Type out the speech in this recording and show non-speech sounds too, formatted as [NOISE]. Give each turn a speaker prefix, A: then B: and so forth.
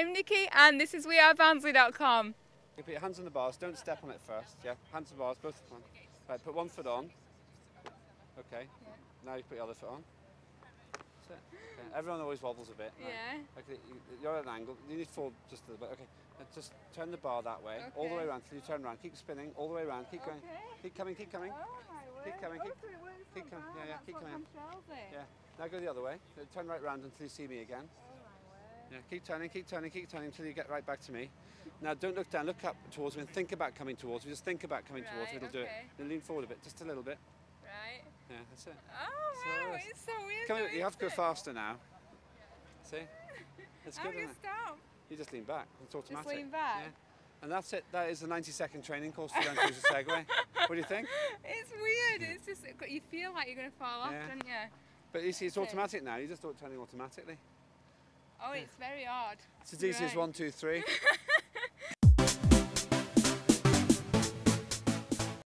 A: I'm Nicky, and this is WeAreBarnsley.com.
B: You put your hands on the bars. Don't step on it first. Yeah, hands on the bars, both of them. Right, put one foot on. Okay. Now you put your other foot on. Okay. Everyone always wobbles a bit. Right.
A: Yeah.
B: Okay, you- you're at an angle. You need to fall just a little bit. Okay. Now just turn the bar that way, all the way around till you turn around. Keep spinning all the way around. Keep going.
A: Okay.
B: Keep coming. Keep coming.
A: Oh
B: Keep coming, keep-
A: Oh, so works
B: keep
A: so
B: coming. Yeah, yeah,
A: That's
B: keep coming. Yeah. Now go the other way. Turn right round until you see me again.
A: Oh.
B: Yeah. Keep turning. Keep turning. Keep turning until you get right back to me. Now don't look down. Look up towards me and think about coming towards me. Just think about coming towards me.
A: Right,
B: It'll do it.
A: okay.
B: Now lean forward a bit, just a little bit.
A: Right.
B: Yeah, that's it.
A: Oh
B: So
A: wow,
B: it's-
A: it's so weird.
B: Come here, you have to go faster now. See? It's
A: How
B: good,
A: do you stop?
B: You just lean back. It's automatic.
A: Just lean back?
B: Yeah. And that's it. That is the 90 second training course to learn to use a Segway. What do you think? [LAUGHS]
A: It's weird. It's just you feel like you're gonna fall off,
B: Yeah.
A: don't you?
B: But you see, it's automatic now. You just do it turning automatically.
A: Oh, it's very odd.
B: It's as easy as one, two, three. [LAUGHS]